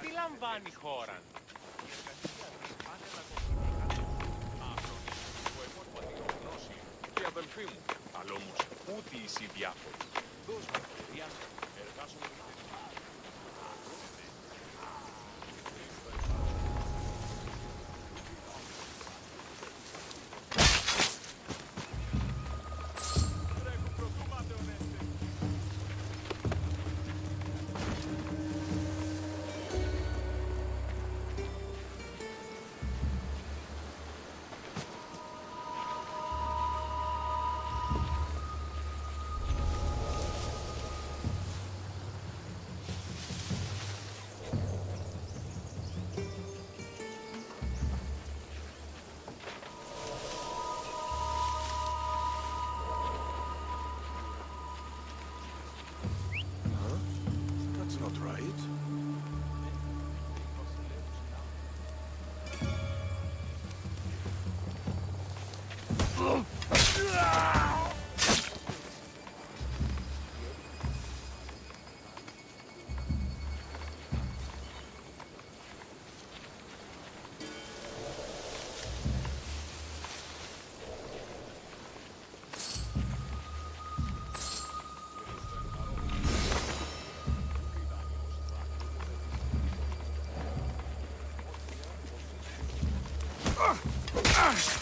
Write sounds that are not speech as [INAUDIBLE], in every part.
Τι λαμβάνει η χώρα. Και αδελφοί μου, αλλά μου ούτε είσαι διάφοροι. Δώσ' μου, εργάζομαι Uh, uh.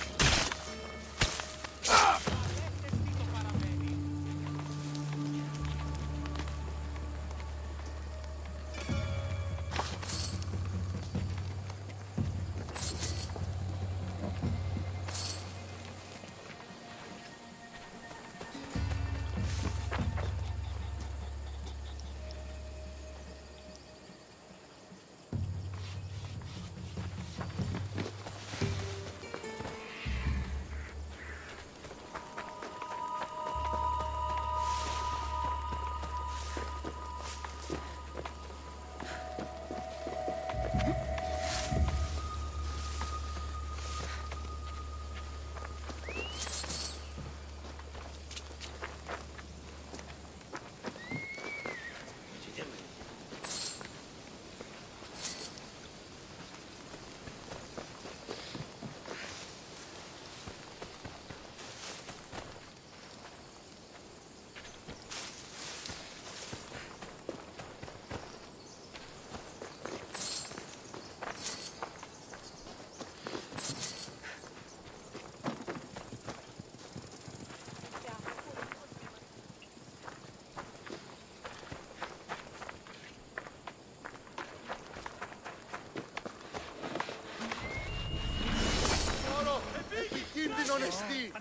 non esti.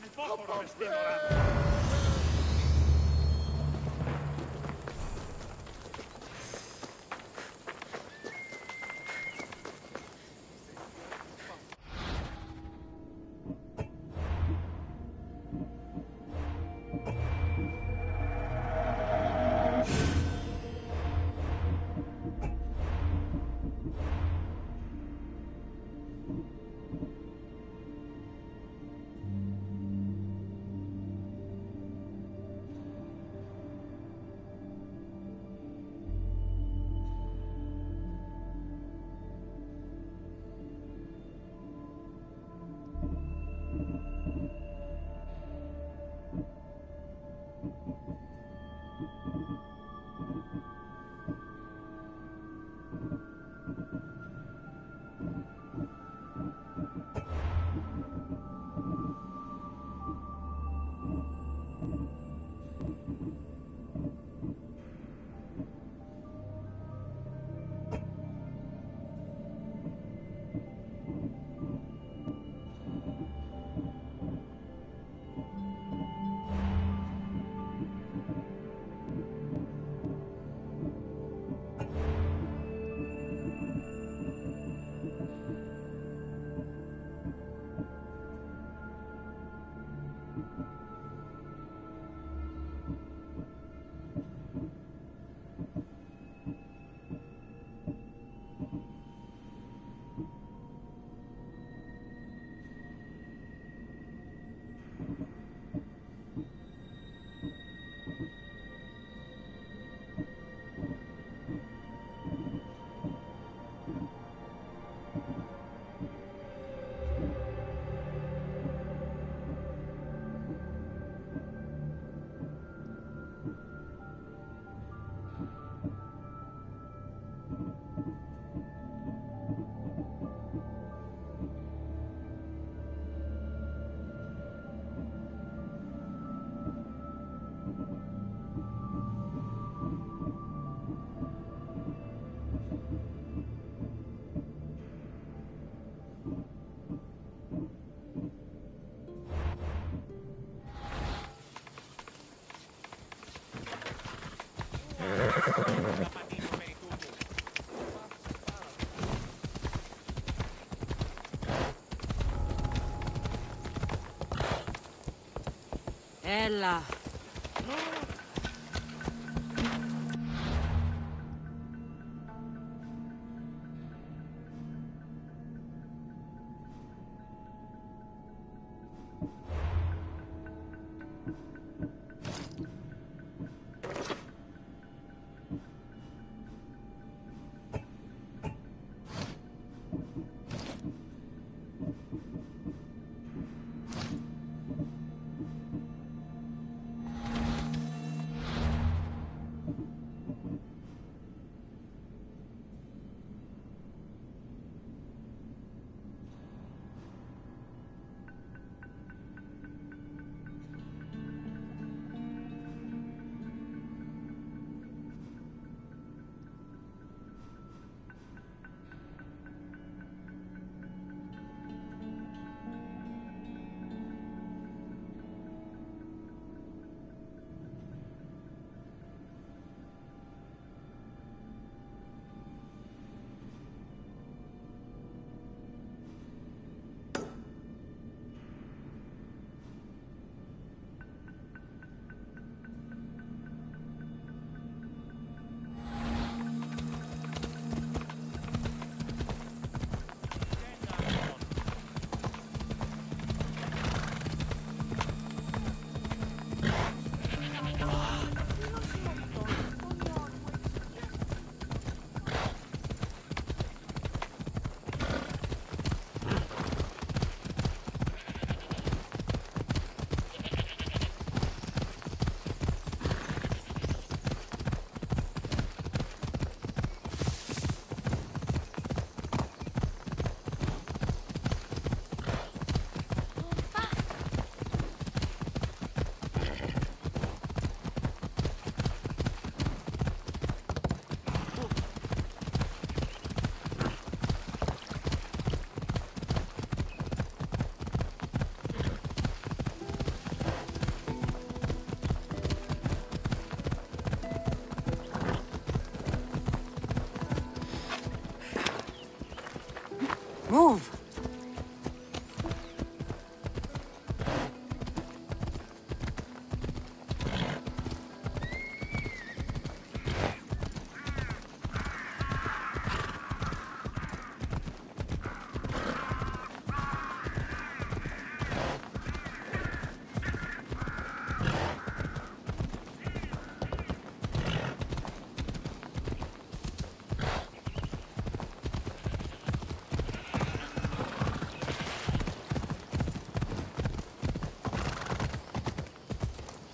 Ella.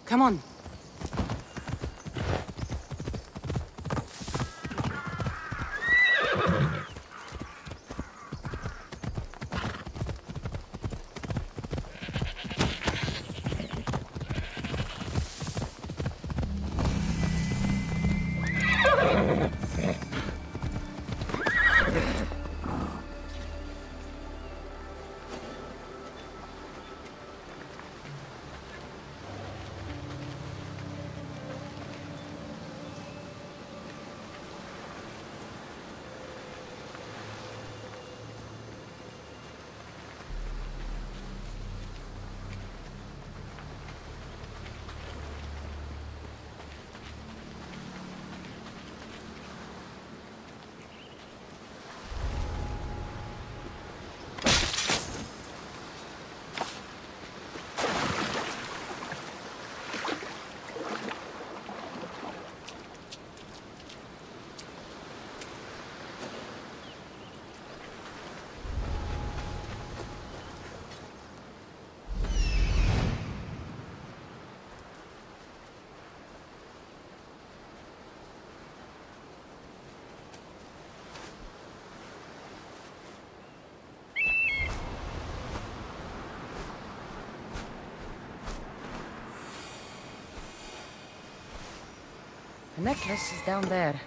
Come on. Necklace is down there.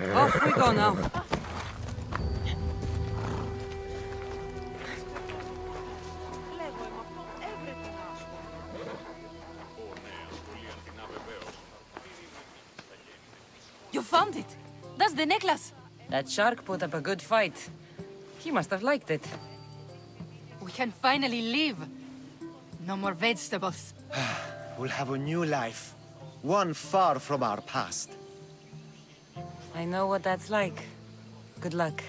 Off we go now. You found it! That's the necklace! That shark put up a good fight. He must have liked it. We can finally leave. No more vegetables. [SIGHS] we'll have a new life. One far from our past. I know what that's like. Good luck.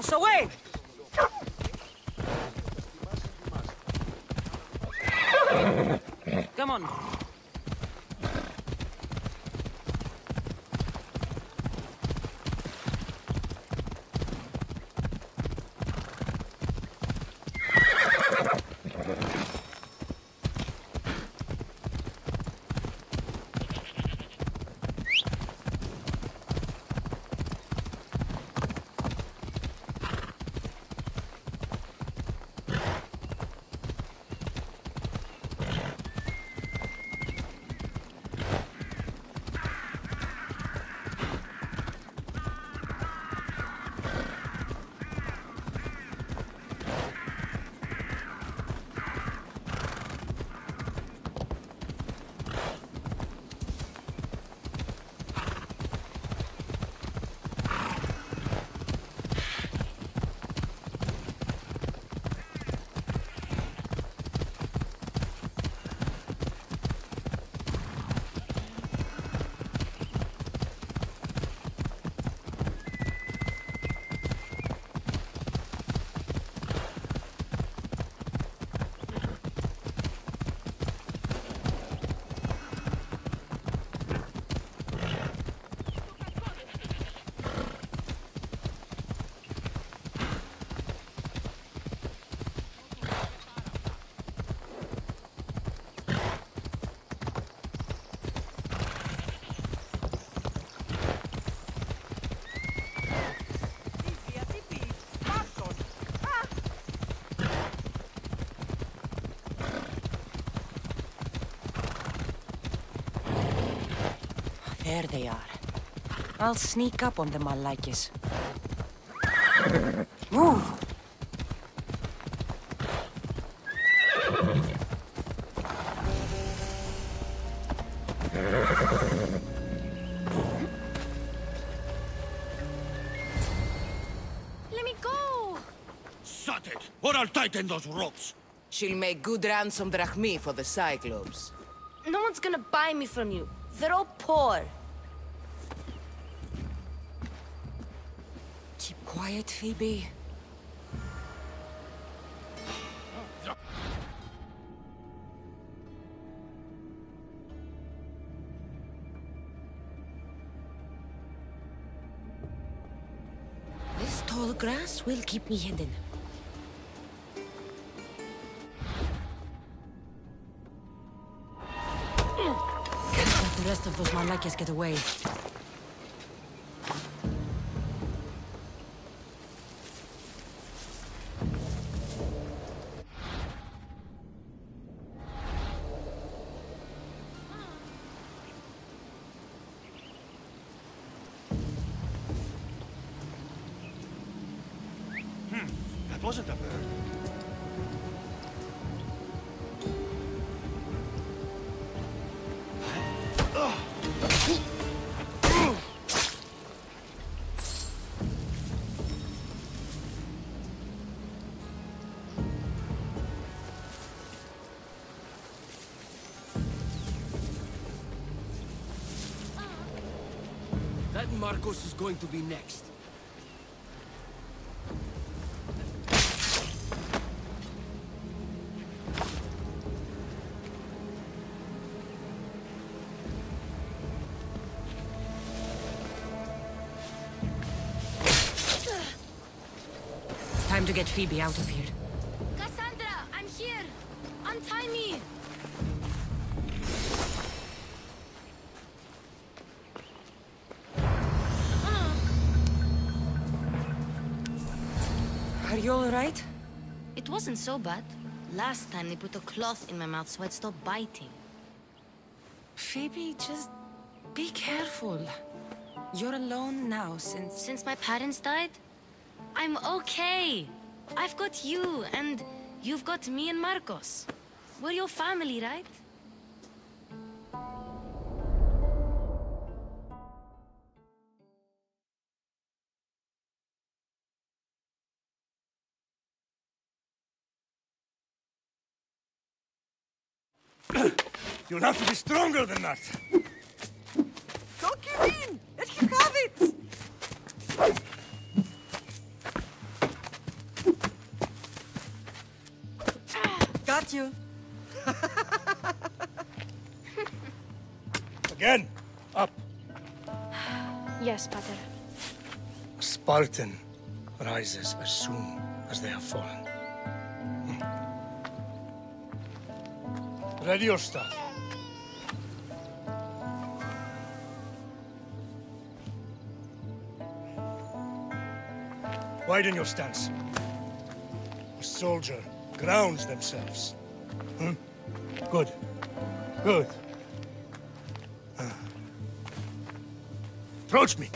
Phobos, away! Come on. There they are. I'll sneak up on the Malakis. Move! Let me go! Shut it, or I'll tighten those ropes. She'll make good ransom drachmi for the Cyclops. No one's gonna buy me from you. They're all poor. Quiet, Phoebe. This tall grass will keep me hidden. Let the rest of those Malakis get away. Wasn't a bird. That Markos is going to be next. Get Phoebe out of here. Cassandra, I'm here! Untie me! Mm. Are you alright? It wasn't so bad. Last time they put a cloth in my mouth so I'd stop biting. Phoebe, just be careful. You're alone now since... Since my parents died, I'm okay. I've got you, and you've got me and Markos. We're your family, right? You'll have to be stronger than that. You. [LAUGHS] Again, up. Yes, Pater. Spartan rises as soon as they have fallen. Hmm. Ready your staff. Widen your stance. A soldier grounds themselves. Hmm? Good. Good. Approach me.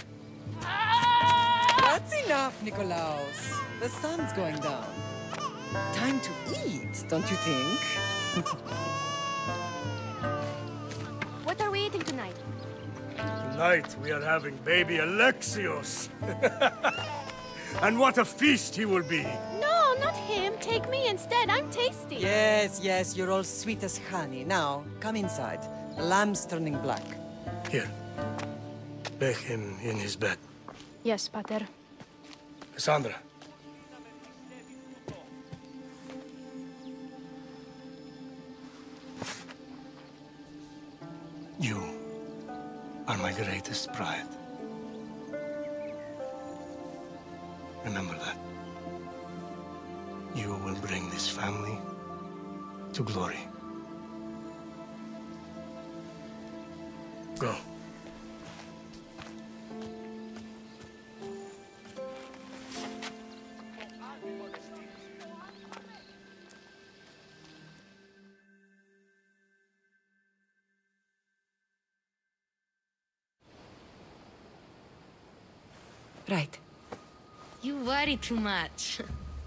That's enough, Nikolaos. The sun's going down. Time to eat, don't you think? [LAUGHS] What are we eating tonight? Tonight we are having baby Alexios. [LAUGHS] and what a feast he will be. No, not him. Take me instead. I'm tasty. Yes, yes, you're all sweet as honey. Now, come inside. The lamb's turning black. Here. Lay him in his bed. Yes, Pater. Cassandra. You are my greatest pride. glory. Go. Right. You worry too much.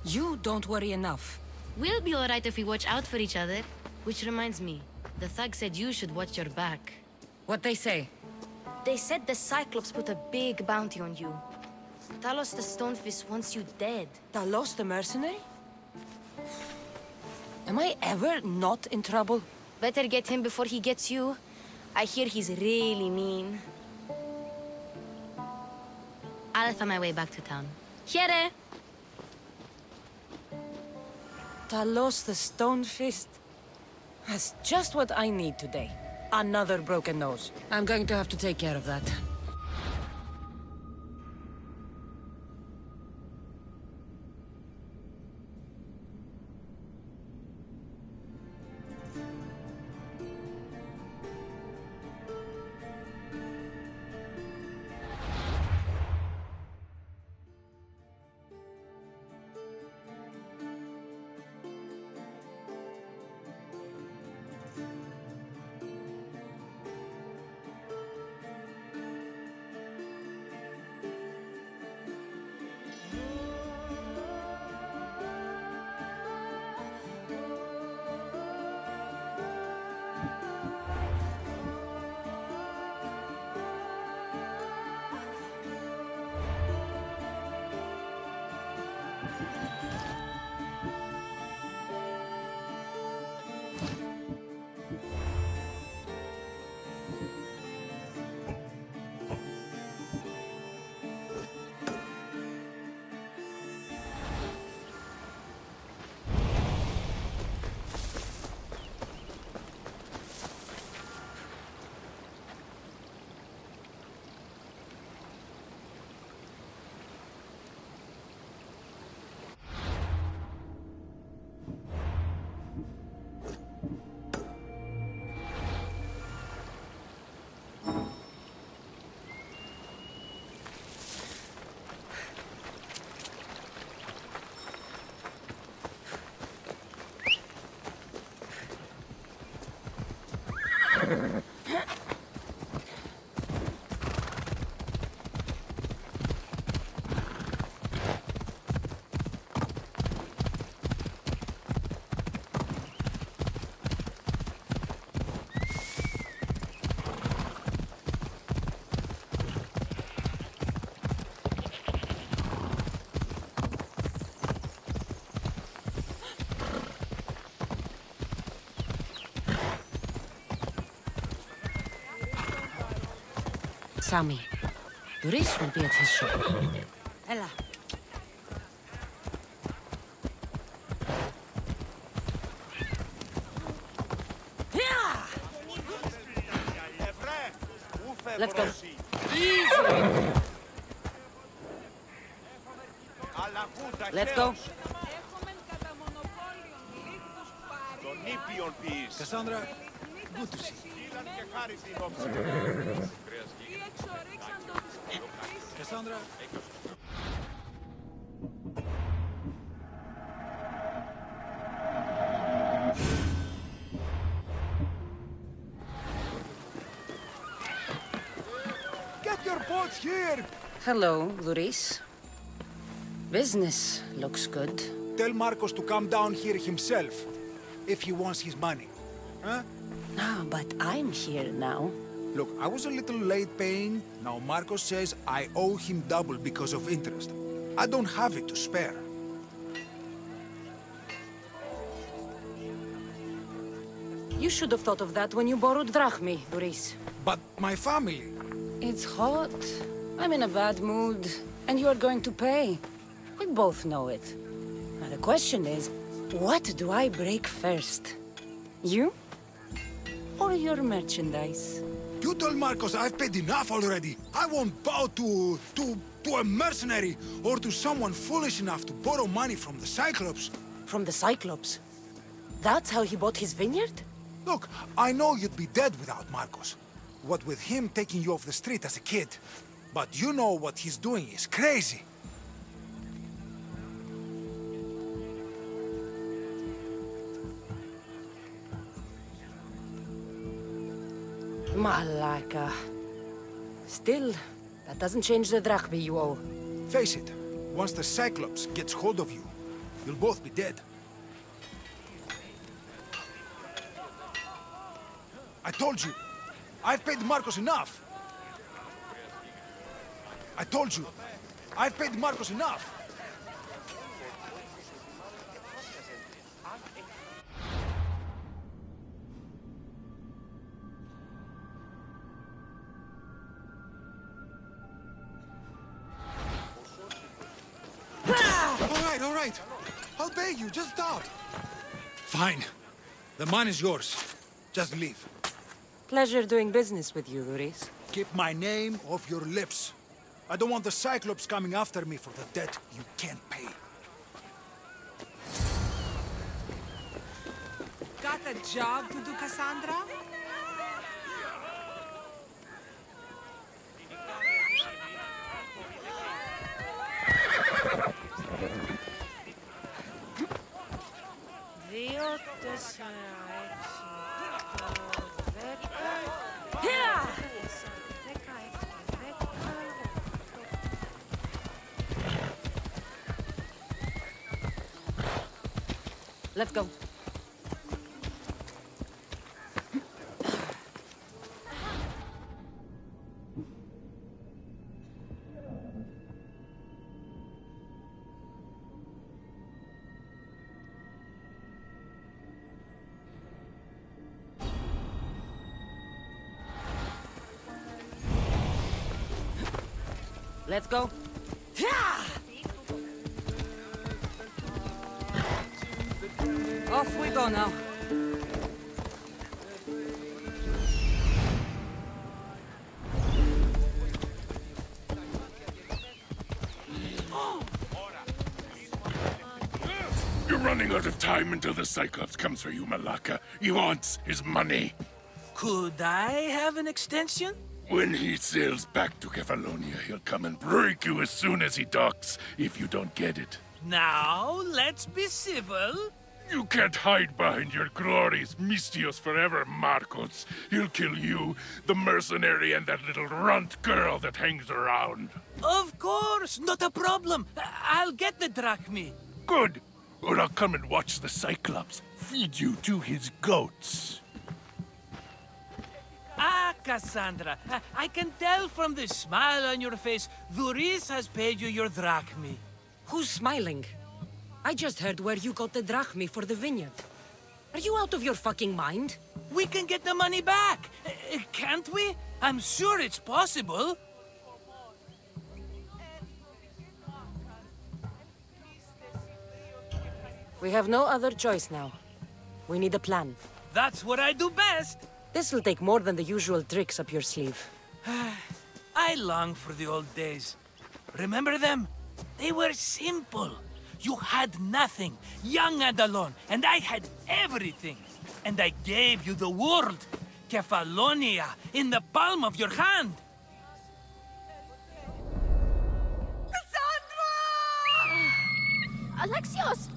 you don't worry enough. We'll be alright if we watch out for each other. Which reminds me, the thug said you should watch your back. What they say? They said the Cyclops put a big bounty on you. Talos the Stonefist wants you dead. Talos the mercenary? Am I ever not in trouble? Better get him before he gets you. I hear he's really mean. I'll find my way back to town. Here! Talos the Stone Fist. That's just what I need today. Another broken nose. I'm going to have to take care of that. ハハハ。Doris will be at his shop. Let's go. Let's go. Cassandra. Get your boats here. Hello, Duris. Business looks good. Tell Markos to come down here himself, if he wants his money. Huh? No, but I'm here now. Look, I was a little late paying. Now Markos says I owe him double because of interest. I don't have it to spare. You should have thought of that when you borrowed drachmi, Duris. But my family... It's hot. I'm in a bad mood. And you are going to pay. We both know it. Now the question is, what do I break first? You? Or your merchandise? You told Markos I've paid enough already. I won't bow to... to... to a mercenary or to someone foolish enough to borrow money from the Cyclops. From the Cyclops? That's how he bought his vineyard? Look, I know you'd be dead without Markos. What with him taking you off the street as a kid. But you know what he's doing is crazy. Malaka. Uh, still, that doesn't change the drachmi you owe. Face it, once the Cyclops gets hold of you, you'll both be dead. I told you, I've paid Markos enough. I told you, I've paid Markos enough. You. Just stop. Fine. The money is yours. Just leave. Pleasure doing business with you, Duris. Keep my name off your lips. I don't want the Cyclops coming after me for the debt you can't pay. Got a job to do, Cassandra? Let's go. Let's go. Off we go now. You're running out of time until the Cyclops comes for you, Malaka. He wants his money. Could I have an extension? When he sails back to Kefalonia, he'll come and break you as soon as he docks, if you don't get it. Now, let's be civil. You can't hide behind your glories, Misthios forever, Markos. He'll kill you, the mercenary, and that little runt girl that hangs around. Of course, not a problem. I'll get the drachmi. Good. Or I'll come and watch the Cyclops feed you to his goats. Ah, Cassandra, I- can tell from the smile on your face, Duris has paid you your drachmi. Who's smiling? I just heard where you got the drachmi for the vineyard. Are you out of your fucking mind? We can get the money back, uh, can't we? I'm sure it's possible. We have no other choice now. We need a plan. That's what I do best. This'll take more than the usual tricks up your sleeve. [SIGHS] I long for the old days. Remember them? They were simple. You had nothing, young and alone, and I had everything. And I gave you the world, Kefalonia, in the palm of your hand. Ah, Alexios!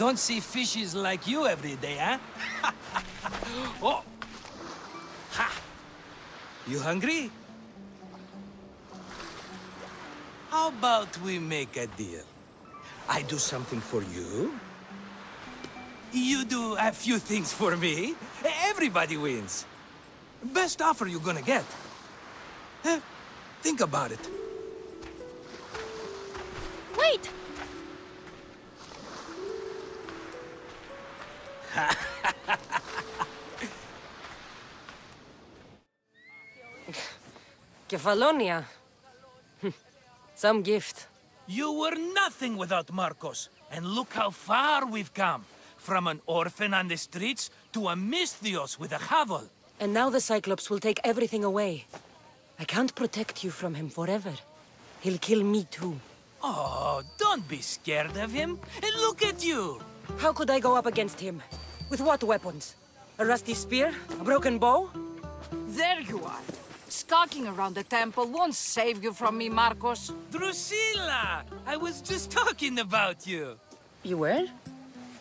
Don't see fishes like you every day, huh? [LAUGHS] oh! Ha! You hungry? How about we make a deal? I do something for you. You do a few things for me. Everybody wins. Best offer you're gonna get. Eh, think about it. Kefalonia. [LAUGHS] Some gift. You were nothing without Markos. And look how far we've come. From an orphan on the streets to a Misthios with a Havel. And now the Cyclops will take everything away. I can't protect you from him forever. He'll kill me too. Oh, don't be scared of him. And look at you. How could I go up against him? With what weapons? A rusty spear? A broken bow? There you are. Skulking around the temple won't save you from me, Markos. Drusilla! I was just talking about you. You were?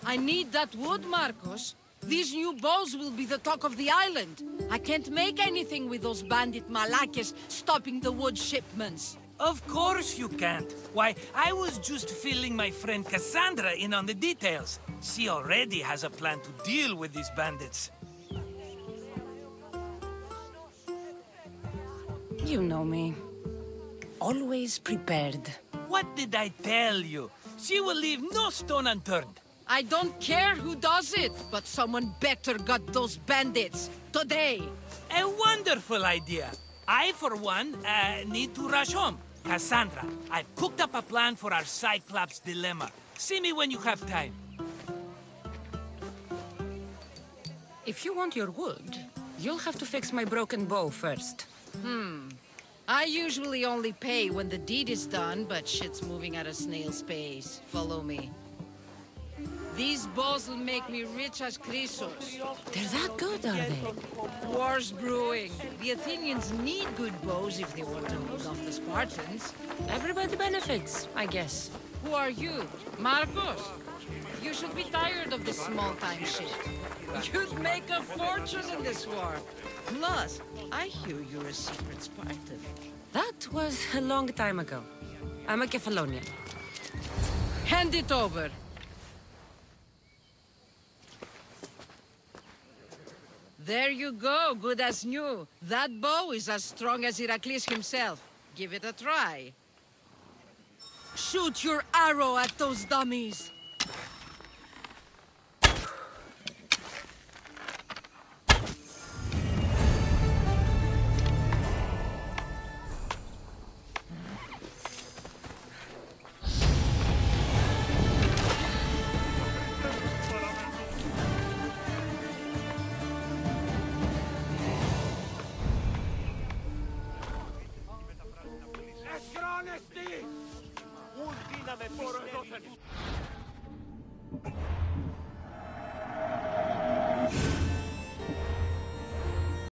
I need that wood, Markos. These new bows will be the talk of the island. I can't make anything with those bandit malakes stopping the wood shipments. Of course you can't. Why, I was just filling my friend Cassandra in on the details. She already has a plan to deal with these bandits. You know me. Always prepared. What did I tell you? She will leave no stone unturned. I don't care who does it, but someone better got those bandits. Today. A wonderful idea. I, for one, uh, need to rush home. Cassandra, I've cooked up a plan for our Cyclops dilemma. See me when you have time. If you want your wood, you'll have to fix my broken bow first. Hmm. I usually only pay when the deed is done, but shit's moving at a snail's pace. Follow me. These bows will make me rich as Chrysos. They're that good, are they? War's brewing. The Athenians need good bows if they want to hold off the Spartans. Everybody benefits, I guess. Who are you? Markos? You should be tired of this small-time shit. You'd make a fortune in this war. Plus, I hear you're a secret Spartan. That was a long time ago. I'm a Kefalonian. Hand it over. There you go, good as new. That bow is as strong as Heracles himself. Give it a try. Shoot your arrow at those dummies.